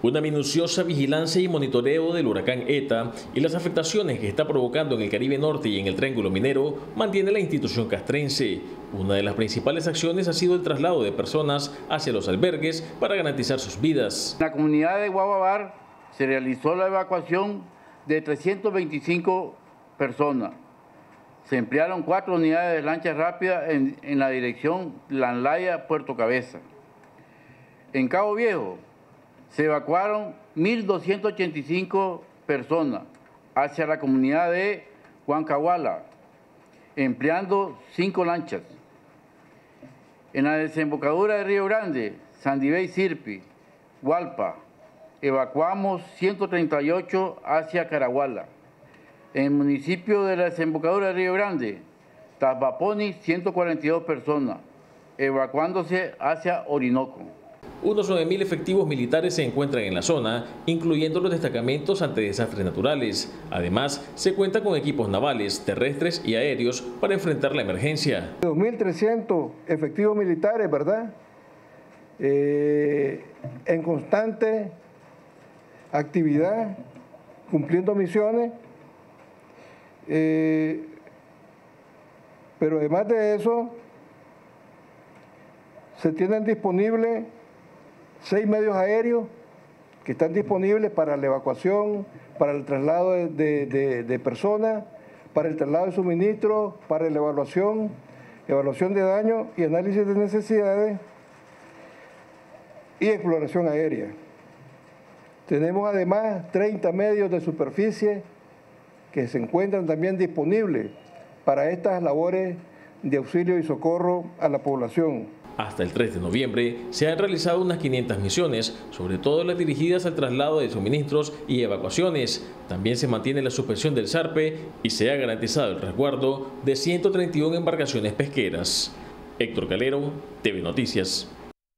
Una minuciosa vigilancia y monitoreo del huracán ETA y las afectaciones que está provocando en el Caribe Norte y en el Triángulo Minero mantiene la institución castrense. Una de las principales acciones ha sido el traslado de personas hacia los albergues para garantizar sus vidas. En la comunidad de Guababar se realizó la evacuación de 325 personas. Se emplearon cuatro unidades de lancha rápida en, en la dirección Lanlaya-Puerto Cabeza. En Cabo Viejo se evacuaron 1.285 personas hacia la comunidad de Huancahuala, empleando cinco lanchas. En la desembocadura de Río Grande, Sandibey Sirpi, Hualpa, evacuamos 138 hacia Caraguala. En el municipio de la desembocadura de Río Grande, Tasbaponi, 142 personas, evacuándose hacia Orinoco. Unos 9.000 efectivos militares se encuentran en la zona, incluyendo los destacamentos ante desastres naturales. Además, se cuenta con equipos navales, terrestres y aéreos para enfrentar la emergencia. 2.300 efectivos militares, ¿verdad? Eh, en constante actividad, cumpliendo misiones. Eh, pero además de eso, se tienen disponibles seis medios aéreos que están disponibles para la evacuación, para el traslado de, personas, para el traslado de suministros, para la evaluación, evaluación de daños y análisis de necesidades y exploración aérea. Tenemos además 30 medios de superficie que se encuentran también disponibles para estas labores de auxilio y socorro a la población. Hasta el 3 de noviembre se han realizado unas 500 misiones, sobre todo las dirigidas al traslado de suministros y evacuaciones. También se mantiene la suspensión del SARPE y se ha garantizado el resguardo de 131 embarcaciones pesqueras. Héctor Calero, TV Noticias.